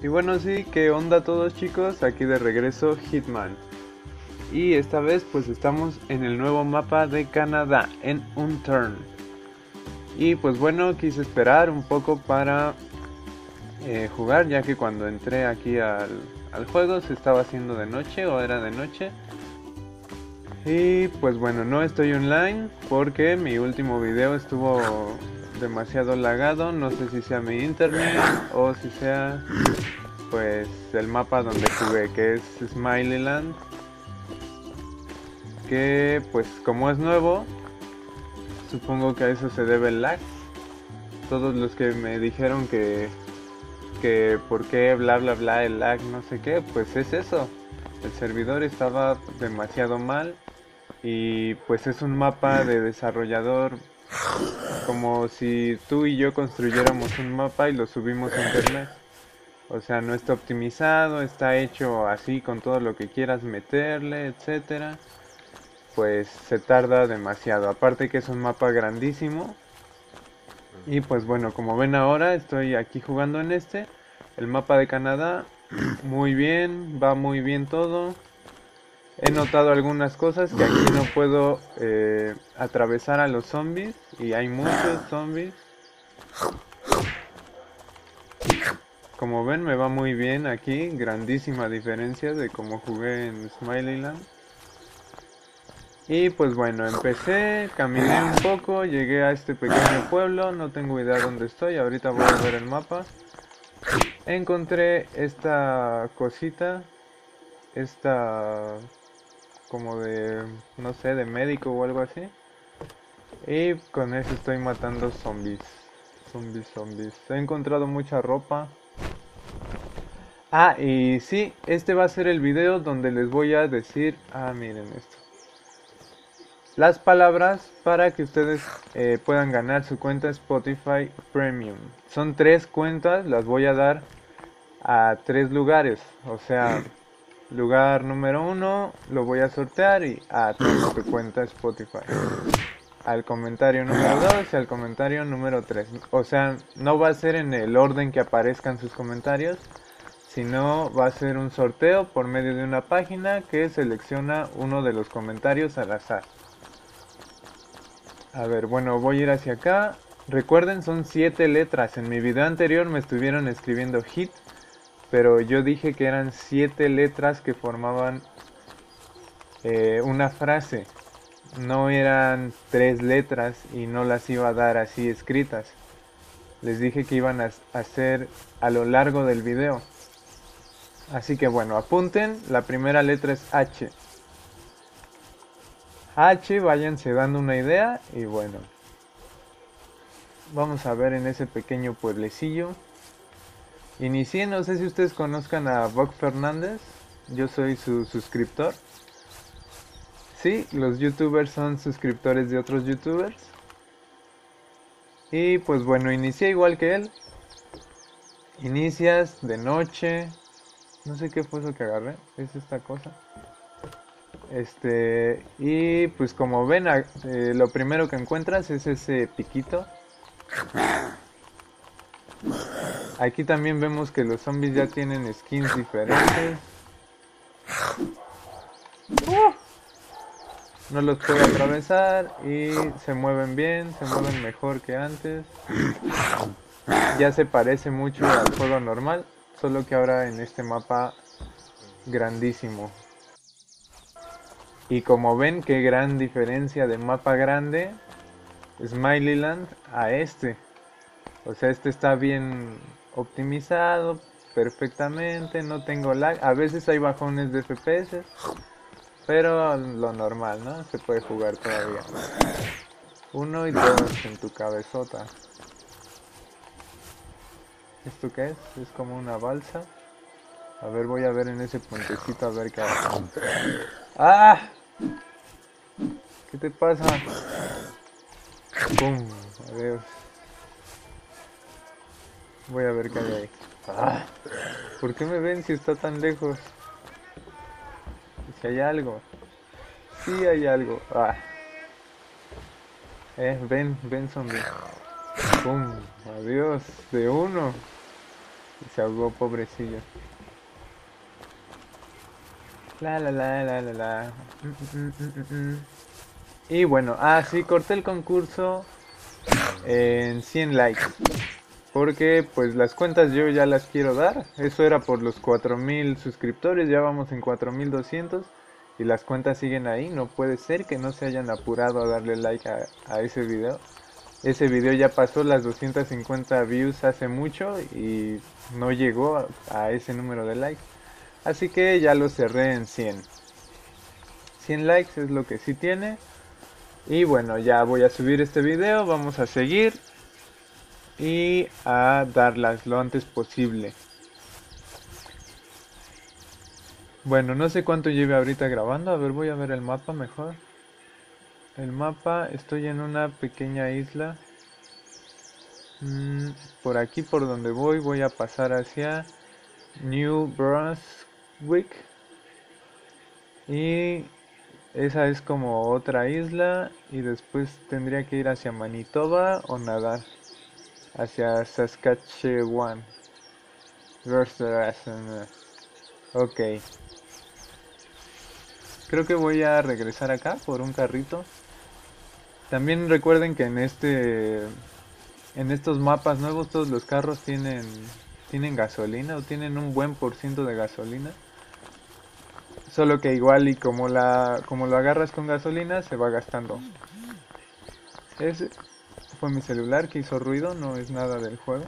Y bueno, sí, ¿qué onda todos chicos? Aquí de regreso Hitman. Y esta vez pues estamos en el nuevo mapa de Canadá, en un turn. Y pues bueno, quise esperar un poco para eh, jugar, ya que cuando entré aquí al, al juego se estaba haciendo de noche o era de noche. Y pues bueno, no estoy online porque mi último video estuvo demasiado lagado, no sé si sea mi internet o si sea pues el mapa donde jugué que es Smileyland que pues como es nuevo supongo que a eso se debe el lag. Todos los que me dijeron que que por qué bla bla bla el lag no sé qué pues es eso. El servidor estaba demasiado mal y pues es un mapa de desarrollador como si tú y yo construyéramos un mapa y lo subimos a internet. O sea, no está optimizado, está hecho así con todo lo que quieras meterle, etcétera. Pues se tarda demasiado. Aparte que es un mapa grandísimo. Y pues bueno, como ven ahora, estoy aquí jugando en este. El mapa de Canadá. Muy bien, va muy bien todo. He notado algunas cosas que aquí no puedo eh, atravesar a los zombies y hay muchos zombies. Como ven me va muy bien aquí, grandísima diferencia de cómo jugué en Smileyland. Y pues bueno, empecé, caminé un poco, llegué a este pequeño pueblo, no tengo idea dónde estoy, ahorita voy a ver el mapa. Encontré esta cosita, esta como de, no sé, de médico o algo así. Y con eso estoy matando zombies. Zombies, zombies. He encontrado mucha ropa. Ah, y sí, este va a ser el video donde les voy a decir... Ah, miren esto. Las palabras para que ustedes eh, puedan ganar su cuenta Spotify Premium. Son tres cuentas, las voy a dar a tres lugares. O sea, Lugar número uno lo voy a sortear y a ah, tu cuenta Spotify. Al comentario número 2 y al comentario número 3. O sea, no va a ser en el orden que aparezcan sus comentarios, sino va a ser un sorteo por medio de una página que selecciona uno de los comentarios al azar. A ver, bueno, voy a ir hacia acá. Recuerden, son 7 letras. En mi video anterior me estuvieron escribiendo hit pero yo dije que eran siete letras que formaban eh, una frase. No eran tres letras y no las iba a dar así escritas. Les dije que iban a hacer a lo largo del video. Así que bueno, apunten. La primera letra es H. H, váyanse dando una idea y bueno. Vamos a ver en ese pequeño pueblecillo. Inicié, no sé si ustedes conozcan a Bob Fernández. Yo soy su suscriptor. Sí, los youtubers son suscriptores de otros youtubers. Y pues bueno, inicié igual que él. Inicias de noche. No sé qué fue eso que agarré. Es esta cosa. Este. Y pues como ven, eh, lo primero que encuentras es ese piquito. Aquí también vemos que los zombies ya tienen skins diferentes. No los puedo atravesar y se mueven bien, se mueven mejor que antes. Ya se parece mucho al juego normal, solo que ahora en este mapa grandísimo. Y como ven, qué gran diferencia de mapa grande Smileyland a este. O sea, este está bien optimizado perfectamente, no tengo lag. A veces hay bajones de FPS, pero lo normal, ¿no? Se puede jugar todavía. Uno y dos en tu cabezota. ¿Esto qué es? Es como una balsa. A ver, voy a ver en ese puentecito a ver qué hay. ¡Ah! ¿Qué te pasa? ¡Pum! Adiós. Voy a ver qué hay ahí. Ah, ¿Por qué me ven si está tan lejos? Si hay algo. Sí hay algo. Ah. Eh, ven, ven zombie. Pum, adiós, de uno. Se ahogó, pobrecillo. La la la la la la. Mm, mm, mm, y bueno, ah, sí, corté el concurso en 100 likes. Porque pues las cuentas yo ya las quiero dar. Eso era por los 4000 suscriptores, ya vamos en 4200 y las cuentas siguen ahí. No puede ser que no se hayan apurado a darle like a, ese video. Ese video ya pasó las 250 views hace mucho y no llegó a ese número de likes. Así que ya lo cerré en 100. 100 likes es lo que sí tiene. Y bueno, ya voy a subir este video, vamos a seguir y a darlas lo antes posible. Bueno, no sé cuánto lleve ahorita grabando, a ver, voy a ver el mapa mejor. El mapa, estoy en una pequeña isla. Mm, por aquí por donde voy, voy a pasar hacia New Brunswick Wick. Y esa es como otra isla y después tendría que ir hacia Manitoba o nadar hacia Saskatchewan. Ok. Creo que voy a regresar acá por un carrito. También recuerden que en este en estos mapas nuevos todos los carros tienen tienen gasolina o tienen un buen por ciento de gasolina. Solo que igual y como la como lo agarras con gasolina se va gastando. Ese fue mi celular que hizo ruido, no es nada del juego.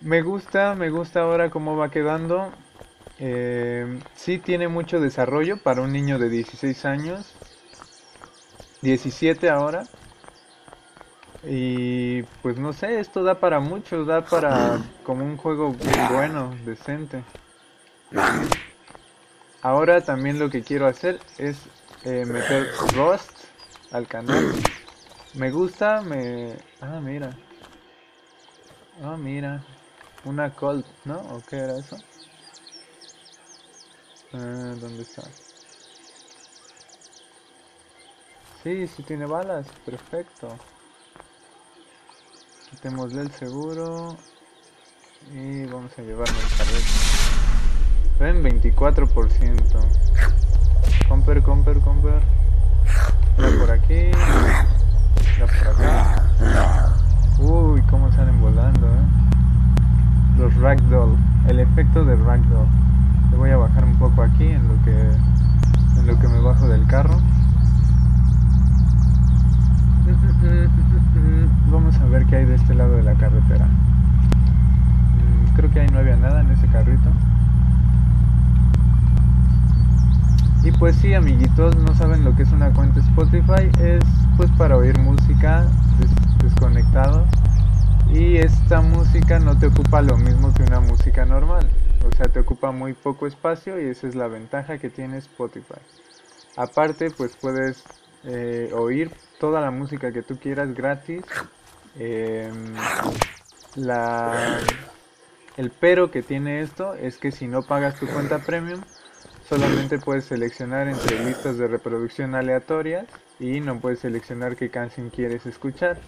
Me gusta, me gusta ahora cómo va quedando. Eh, sí tiene mucho desarrollo para un niño de 16 años. 17 ahora. Y pues no sé, esto da para mucho, da para como un juego bueno, decente. Ahora también lo que quiero hacer es eh, meter Rust al canal. Me gusta, me... Ah, mira. Ah, mira. Una Colt, ¿no? ¿O qué era eso? Ah, ¿Dónde está? Sí, sí tiene balas. Perfecto. Quitémosle el seguro. Y vamos a llevarlo el carrete. Ven 24%. Comper, comper, comper. Por aquí. Uy, cómo salen volando, eh. Los ragdoll. El efecto de ragdoll. Le voy a bajar un poco aquí en lo que en lo que me bajo del carro. Vamos a ver qué hay de este lado de la carretera. Mm, creo que ahí no había nada en ese carrito. Y pues sí, amiguitos, no saben lo que es una cuenta Spotify, es pues para oír música desconectado. Y esta música no te ocupa lo mismo que una música normal. O sea, te ocupa muy poco espacio y esa es la ventaja que tiene Spotify. Aparte, pues puedes eh, oír toda la música que tú quieras gratis. Em, la, el pero que tiene esto es que si no pagas tu cuenta premium, Solamente puedes seleccionar entre listas de reproducción aleatorias y no puedes seleccionar qué canción quieres escuchar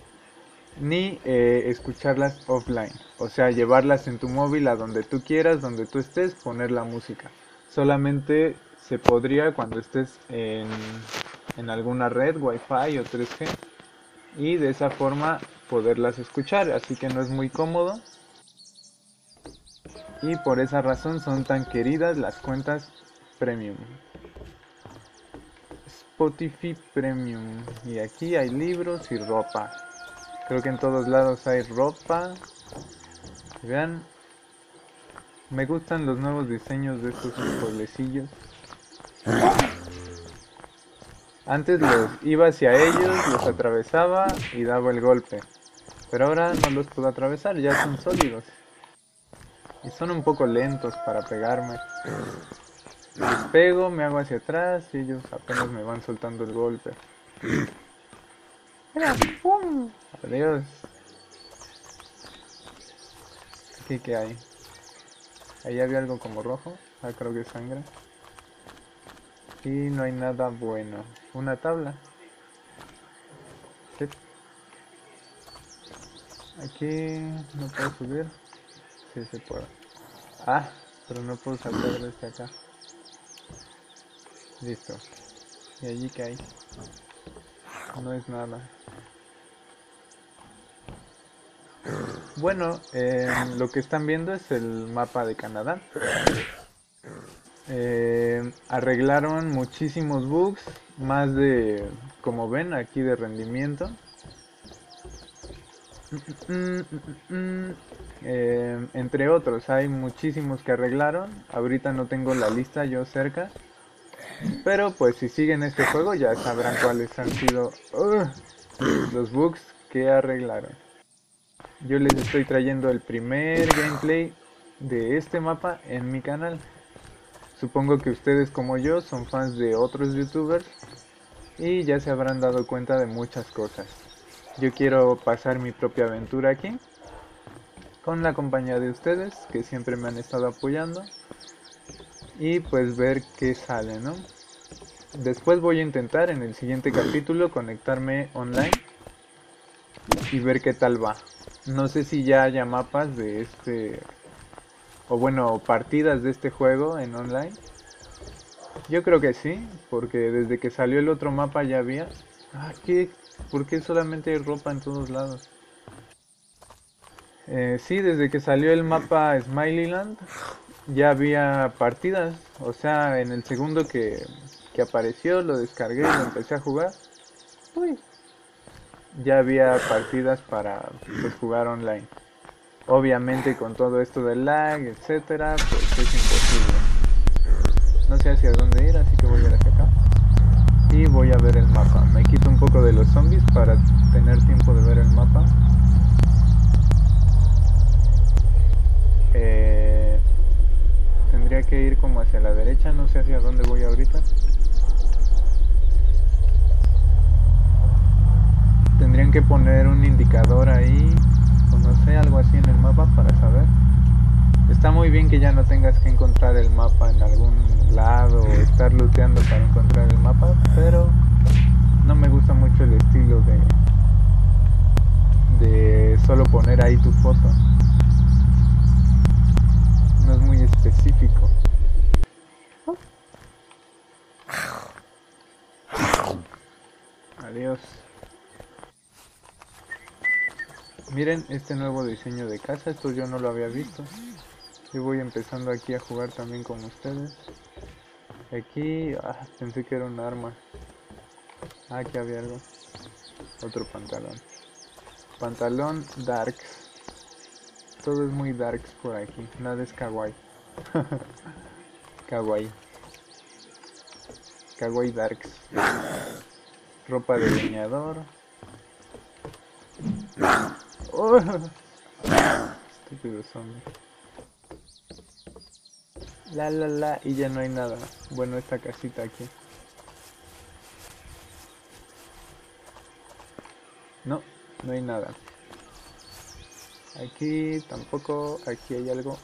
ni eh, escucharlas offline, o sea, llevarlas en tu móvil a donde tú quieras, donde tú estés, poner la música. Solamente se podría cuando estés en, en alguna red, wifi o 3G, y de esa forma poderlas escuchar, así que no es muy cómodo. Y por esa razón son tan queridas las cuentas Premium. Spotify Premium. Y aquí hay libros y ropa. Creo que en todos lados hay ropa. Vean. Me gustan los nuevos diseños de estos pueblecillos. Antes los iba hacia ellos, los atravesaba y daba el golpe. Pero ahora no los puedo atravesar, ya son sólidos. Y son un poco lentos para pegarme. Les pego, me hago hacia atrás y ellos apenas me van soltando el golpe. ¡pum! Adiós. Aquí que hay. Ahí había algo como rojo. Ah, creo que es sangre. Y no hay nada bueno. Una tabla. Aquí no puedo subir. Sí se puede. Ah, pero no puedo saltar desde acá. Listo. ¿Y allí que hay? No es nada. Bueno, eh, lo que están viendo es el mapa de Canadá. Eh, arreglaron muchísimos bugs, más de, como ven, aquí de rendimiento. Eh, entre otros, hay muchísimos que arreglaron. Ahorita no tengo la lista yo cerca. Pero pues si siguen este juego ya sabrán cuáles han sido los bugs que arreglaron. Yo les estoy trayendo el primer gameplay de este mapa en mi canal. Supongo que ustedes como yo son fans de otros youtubers y ya se habrán dado cuenta de muchas cosas. Yo quiero pasar mi propia aventura aquí con la compañía de ustedes que siempre me han estado apoyando y pues ver qué sale, ¿no? Después voy a intentar en el siguiente capítulo conectarme online y ver qué tal va. No sé si ya haya mapas de este o bueno, partidas de este juego en online. Yo creo que sí, porque desde que salió el otro mapa ya había. Ah, ¿qué? ¿Por qué solamente hay ropa en todos lados? Eh, sí, desde que salió el mapa Smileyland ya había partidas. O sea, en el segundo que, que apareció lo descargué y lo empecé a jugar. Ya había partidas para pues, jugar online. Obviamente con todo esto del lag, etcétera, pues es imposible. No sé hacia dónde ir, así que voy a ir hacia acá. Y voy a ver el mapa. Me quito un poco de los zombies para tener tiempo de ver el mapa. Eh, tendría que ir como hacia la derecha, no sé hacia dónde voy ahorita. Tendrían que poner un indicador ahí no sé, algo así en el mapa para saber. Está muy bien que ya no tengas que encontrar el mapa en algún lado o estar looteando para encontrar el mapa, pero no me gusta mucho el estilo de de solo poner ahí tu foto. No es muy específico. Adiós. Miren este nuevo diseño de casa, esto yo no lo había visto. Y voy empezando aquí a jugar también con ustedes. Aquí, ah, pensé que era un arma. Ah, aquí había algo. Otro pantalón. Pantalón darks. Todo es muy darks por aquí, nada es kawaii. kawaii. Kawaii darks. Ropa de leñador. Oh. Estúpido zombie. La la la y ya no hay nada. Bueno, esta casita aquí. No, no hay nada. Aquí tampoco, aquí hay algo.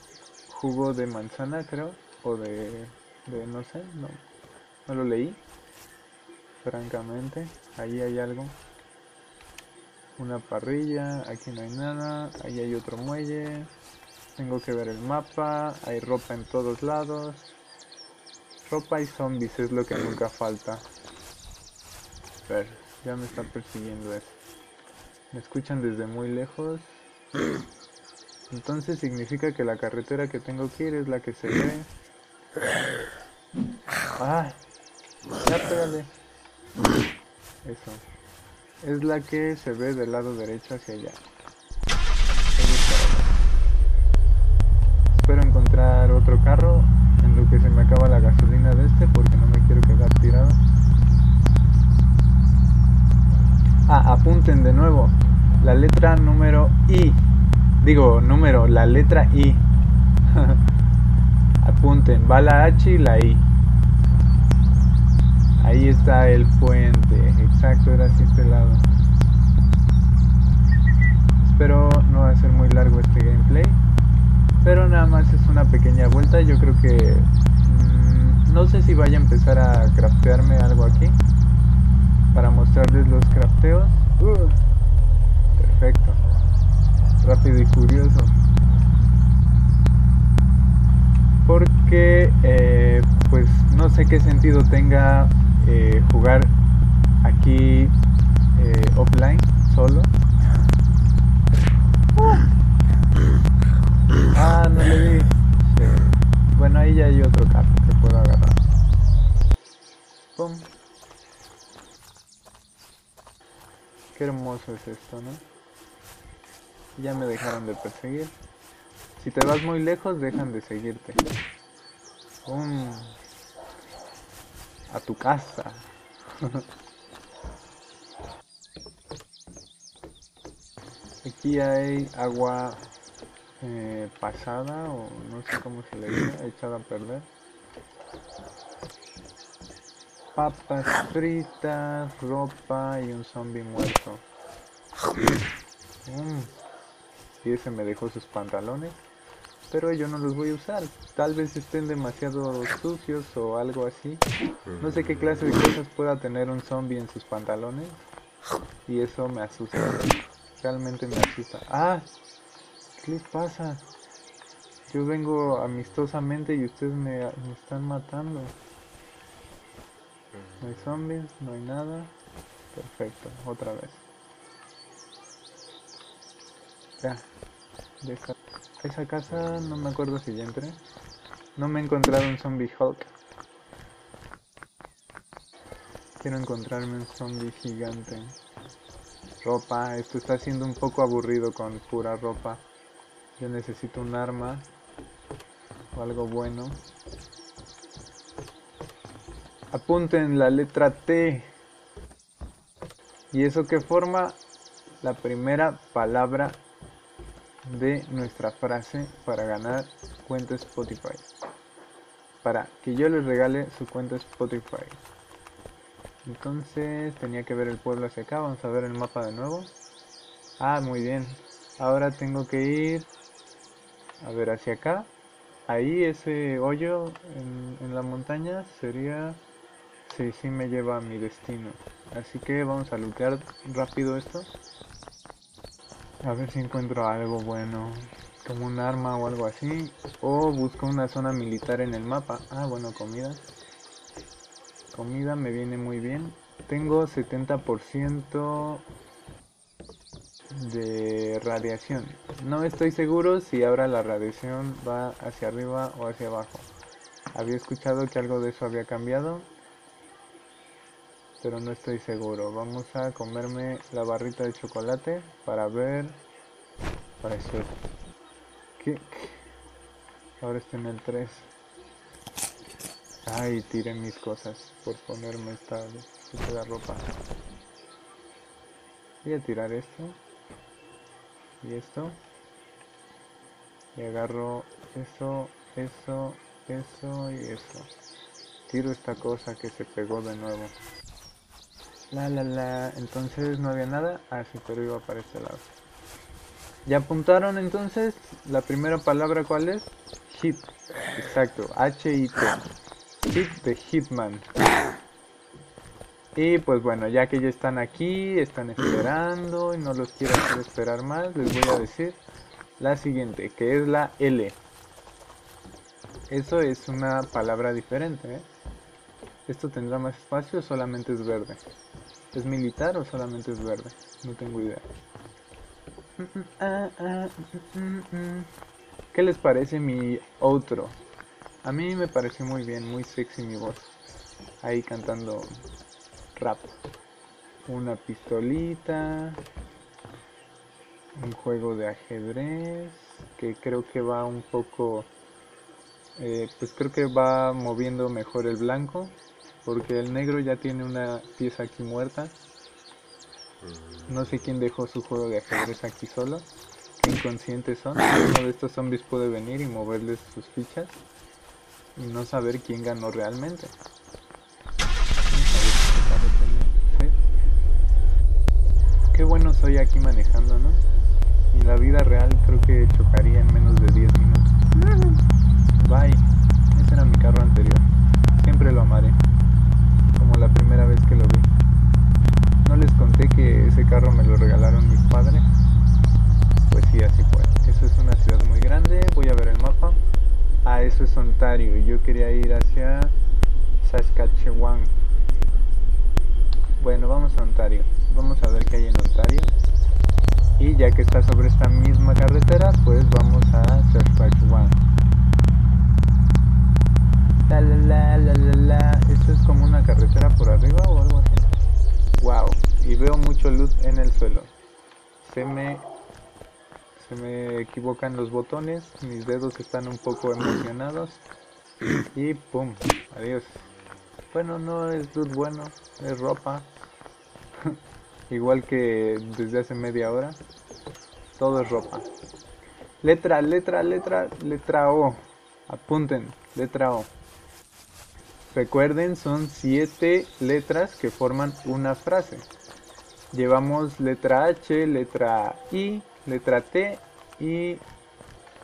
Jugo de manzana creo. O de, de no sé, no, no lo leí. Francamente, ahí hay algo una parrilla, aquí no hay nada, ahí hay otro muelle, tengo que ver el mapa, hay ropa en todos lados, ropa y zombies es lo que nunca falta. Ver, ya me está persiguiendo eso. Me escuchan desde muy lejos. Entonces significa que la carretera que tengo que ir es la que se ve. ¡Ah! Ya pégale. Eso es la que se ve del lado derecho hacia allá. Espero encontrar otro carro en lo que se me acaba la gasolina de este porque no me quiero quedar tirado. Ah, apunten de nuevo. La letra número I. Digo, número, la letra I. apunten, va la H y la I. Ahí está el puente, exacto, era así este lado. Espero no hacer muy largo este gameplay, pero nada más es una pequeña vuelta. Yo creo que mm, no sé si vaya a empezar a craftearme algo aquí para mostrarles los crafteos. Perfecto, rápido y furioso. que eh, pues no sé qué sentido tenga eh, jugar aquí eh, offline solo. Ah, no le di. Bueno, ahí ya hay otro carro que puedo agarrar. Pum. Qué hermoso es esto, ¿no? Ya me dejaron de perseguir. Si te vas muy lejos, dejan de seguirte. Pum. A tu casa. Aquí hay agua eh, pasada o no sé cómo se le dice, echada a perder. Papas fritas, ropa y un zombie muerto. Mm. Y ese me dejó sus pantalones. Pero yo no los voy a usar. Tal vez estén demasiado sucios o algo así. No sé qué clase de cosas pueda tener un zombie en sus pantalones. Y eso me asusta. Realmente me asusta. ¡Ah! ¿Qué les pasa? Yo vengo amistosamente y ustedes me, están matando. No hay zombies, no hay nada. Perfecto, otra vez. Ya. Esa casa no me acuerdo si ya entré. No me he encontrado un zombie Hulk. Quiero encontrarme un zombie gigante. Ropa, esto está siendo un poco aburrido con pura ropa. Yo necesito un arma o algo bueno. Apunten la letra T. ¿Y eso que forma? La primera palabra de nuestra frase para ganar cuenta Spotify. Para que yo les regale su cuenta Spotify. Entonces tenía que ver el pueblo hacia acá. Vamos a ver el mapa de nuevo. Ah, muy bien. Ahora tengo que ir a ver hacia acá. Ahí ese hoyo en, la montaña sería... Sí, sí me lleva a mi destino. Así que vamos a lootear rápido esto. A ver si encuentro algo bueno. Como un arma o algo así. O busco una zona militar en el mapa. Ah, bueno, comida. Comida me viene muy bien. Tengo 70% de radiación. No estoy seguro si ahora la radiación va hacia arriba o hacia abajo. Había escuchado que algo de eso había cambiado. Pero no estoy seguro. Vamos a comerme la barrita de chocolate para ver. Para eso. ¿Qué? Ahora estoy en el 3. Ay, tiré mis cosas por ponerme esta de ropa. Voy a tirar esto. Y esto. Y agarro eso, eso, eso y eso. Tiro esta cosa que se pegó de nuevo. La la la. Entonces no había nada. Ah, sí, pero iba para este lado. ¿Ya apuntaron entonces? La primera palabra cuál es? Hit. Exacto. H-I-T. De Hitman. Y pues bueno, ya que ya están aquí, están esperando y no los quiero hacer esperar más, les voy a decir la siguiente, que es la L. Eso es una palabra diferente, ¿eh? ¿Esto tendrá más espacio o solamente es verde? ¿Es militar o solamente es verde? No tengo idea. ¿Qué les parece mi outro? A mí me parece muy bien, muy sexy mi voz. Ahí cantando rap. Una pistolita. Un juego de ajedrez. Que creo que va un poco... Eh, pues creo que va moviendo mejor el blanco. Porque el negro ya tiene una pieza aquí muerta. No sé quién dejó su juego de ajedrez aquí solo. Inconscientes son. Uno de estos zombies puede venir y moverles sus fichas. Y no saber quién ganó realmente. Qué bueno soy aquí manejando, ¿no? En la vida real creo que chocaría en menos de 10 minutos. Bye. Ese era mi carro anterior. Siempre lo amaré. Como la primera vez que lo vi. No les conté que ese carro me lo regalaron mis padres. Pues sí, así fue. Eso es una ciudad muy grande. Voy a ver el mapa. Ah, eso es Ontario. Yo quería ir hacia Saskatchewan. Bueno, vamos a Ontario. Vamos a ver qué hay en Ontario. Y ya que está sobre esta misma carretera, pues vamos a Saskatchewan. La la la la la la. Esto es como una carretera por arriba o algo así. Wow. Y veo mucho luz en el suelo. Se me se me equivocan los botones, mis dedos están un poco emocionados y pum, adiós. Bueno, no es luz bueno, es ropa. Igual que desde hace media hora, todo es ropa. Letra, letra, letra, letra O. Apunten, letra O. Recuerden, son siete letras que forman una frase. Llevamos letra H, letra I, letra T y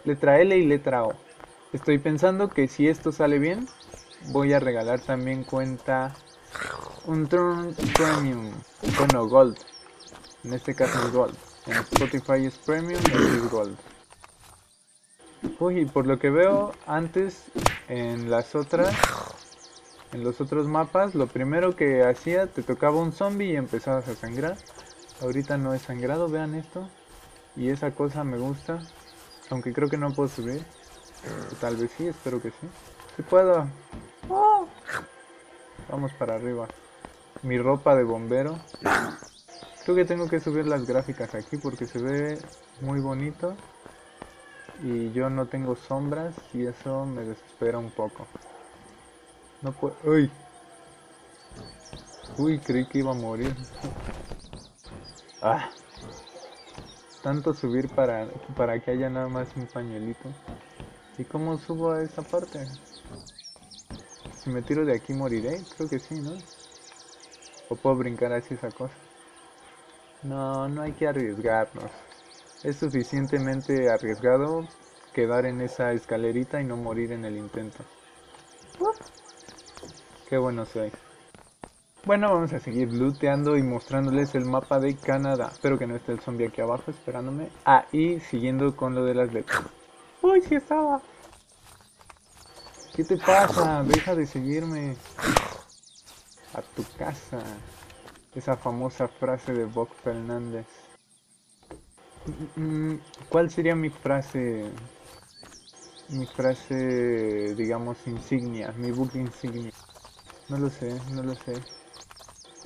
letra L y letra O. Estoy pensando que si esto sale bien, voy a regalar también cuenta un Turn Premium, bueno, Gold. En este caso es Gold. En Spotify es Premium y es Gold. Uy, por lo que veo antes en las otras, en los otros mapas, lo primero que hacía te tocaba un zombie y empezabas a sangrar. Ahorita no he sangrado, vean esto. Y esa cosa me gusta. Aunque creo que no puedo subir. Tal vez sí, espero que sí. Si puedo. ¡Oh! Vamos para arriba. Mi ropa de bombero. Creo que tengo que subir las gráficas aquí porque se ve muy bonito. Y yo no tengo sombras y eso me desespera un poco. No puedo... ¡Uy! Uy, creí que iba a morir. ¡Ah! Tanto subir para, para que haya nada más un pañuelito. ¿Y cómo subo a esa parte? Si me tiro de aquí moriré, creo que sí, ¿no? O puedo brincar así esa cosa. No, no hay que arriesgarnos. Es suficientemente arriesgado quedar en esa escalerita y no morir en el intento. Qué bueno soy. Bueno, vamos a seguir looteando y mostrándoles el mapa de Canadá. Espero que no esté el zombie aquí abajo esperándome. Ah, y siguiendo con lo de las letras. ¡Uy, sí estaba! ¿Qué te pasa? Deja de seguirme. A tu casa. Esa famosa frase de Bob Fernández. Mm, ¿Cuál sería mi frase? Mi frase, digamos, insignia. Mi book insignia. No lo sé, no lo sé.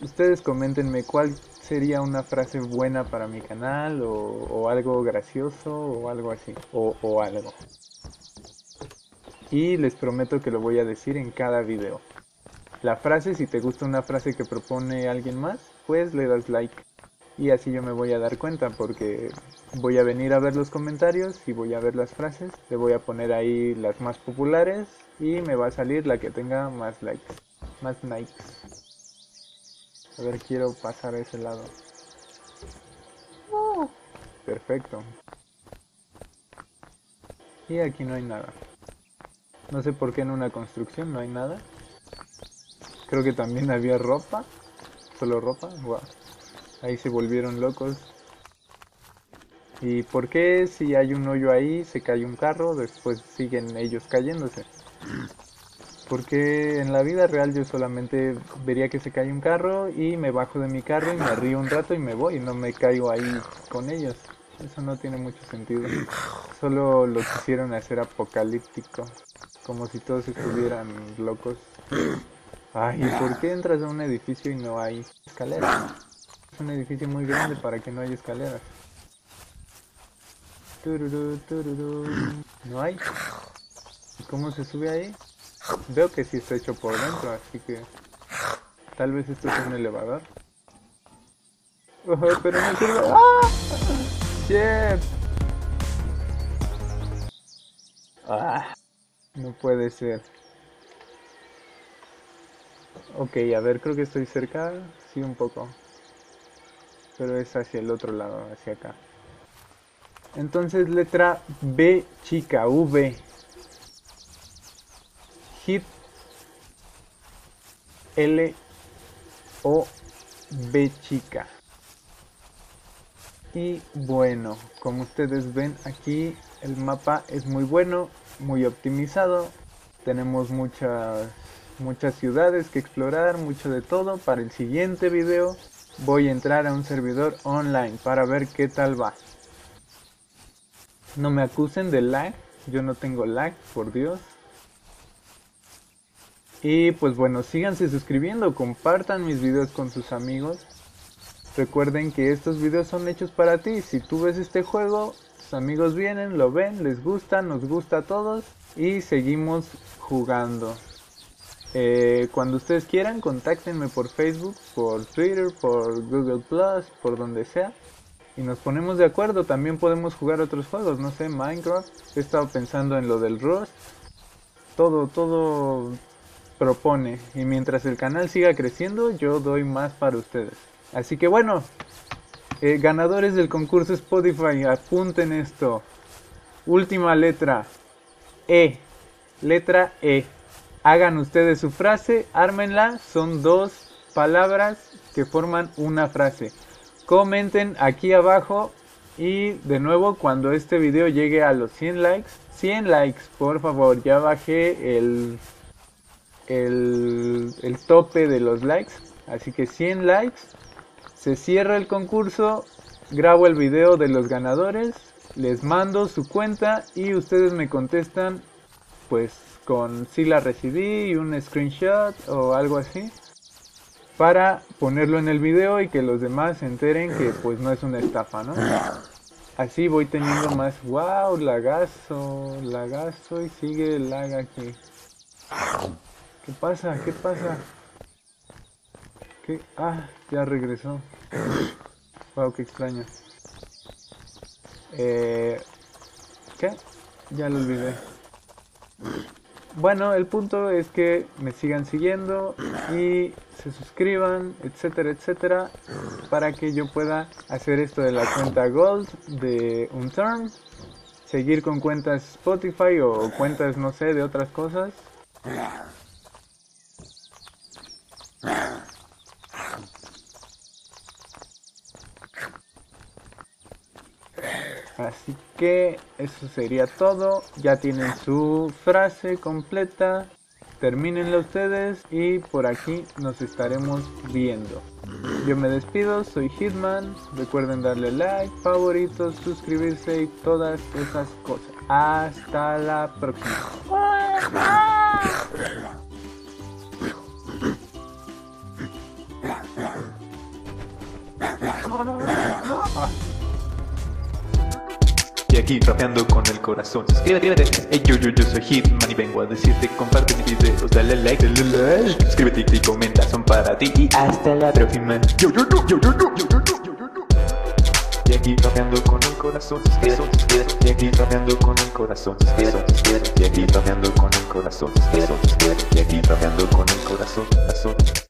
Ustedes coméntenme cuál sería una frase buena para mi canal o, algo gracioso o algo así. O, o algo. Y les prometo que lo voy a decir en cada video. La frase, si te gusta una frase que propone alguien más, pues le das like. Y así yo me voy a dar cuenta porque voy a venir a ver los comentarios y voy a ver las frases. Le voy a poner ahí las más populares y me va a salir la que tenga más likes. Más likes. A ver, quiero pasar a ese lado. Oh, perfecto. Y aquí no hay nada. No sé por qué en una construcción no hay nada. Creo que también había ropa. Solo ropa. Ahí se volvieron locos. ¿Y por qué si hay un hoyo ahí, se cae un carro, después siguen ellos cayéndose? Porque en la vida real yo solamente vería que se cae un carro y me bajo de mi carro y me río un rato y me voy y no me caigo ahí con ellos. Eso no tiene mucho sentido. Solo lo quisieron hacer apocalíptico. Como si todos estuvieran locos. Ay, ¿por qué entras a un edificio y no hay escaleras? Es un edificio muy grande para que no haya escaleras. No hay. ¿Y cómo se sube ahí? Veo que sí está hecho por dentro, así que tal vez esto es un elevador. pero no sirve. ¡Ah! ¡Shit! ¡Ah! No puede ser. Ok, a ver, creo que estoy cerca. Sí, un poco. Pero es hacia el otro lado, hacia acá. Entonces, letra B chica, V hit L O B chica. Y bueno, como ustedes ven aquí, el mapa es muy bueno, muy optimizado. Tenemos muchas, muchas ciudades que explorar, mucho de todo. Para el siguiente video voy a entrar a un servidor online para ver qué tal va. No me acusen de lag, yo no tengo lag, por Dios. Y pues bueno, síganse suscribiendo, compartan mis videos con sus amigos. Recuerden que estos videos son hechos para ti. Si tú ves este juego, tus amigos vienen, lo ven, les gusta, nos gusta a todos y seguimos jugando. Eh, cuando ustedes quieran, contáctenme por Facebook, por Twitter, por Google Plus, por donde sea. Y nos ponemos de acuerdo. También podemos jugar otros juegos, no sé, Minecraft. He estado pensando en lo del Rust. Todo, todo propone. Y mientras el canal siga creciendo, yo doy más para ustedes. Así que bueno, eh, ganadores del concurso Spotify, apunten esto. Última letra, E. Letra E. Hagan ustedes su frase, ármenla. Son dos palabras que forman una frase. Comenten aquí abajo y de nuevo cuando este video llegue a los 100 likes, 100 likes por favor, ya bajé el el, tope de los likes. Así que 100 likes. Se cierra el concurso. Grabo el video de los ganadores. Les mando su cuenta y ustedes me contestan pues con si la recibí y un screenshot o algo así para ponerlo en el video y que los demás se enteren que pues no es una estafa, ¿no? Así voy teniendo más, wow, lagazo, lagazo y sigue el lag aquí. ¿Qué pasa? ¿Qué pasa? ¿Qué? Ah, ya regresó. Wow, qué extraño. Eh, ¿Qué? Ya lo olvidé. Bueno, el punto es que me sigan siguiendo y se suscriban, etcétera, etcétera, para que yo pueda hacer esto de la cuenta Gold de un term, seguir con cuentas Spotify o cuentas, no sé, de otras cosas. Así que eso sería todo. Ya tienen su frase completa. Termínenla ustedes y por aquí nos estaremos viendo. Yo me despido, soy Hitman. Recuerden darle like, favoritos, suscribirse y todas esas cosas. Hasta la próxima. Y aquí rapeando con el corazón. Suscríbete, hey, yo, yo, yo soy Hitman y vengo a decirte comparte mis videos Dale like, dale like, suscríbete y comenta, son para ti. Y hasta la próxima. Yo, yo, yo, yo, yo, yo, yo, yo, yo, yo, aquí rapeando con el corazón. Suscríbete, suscríbete Y aquí rapeando con el corazón. Suscríbete, suscríbete Y aquí rapeando con el corazón. Suscríbete, suscríbete Y aquí rapeando con el corazón, corazón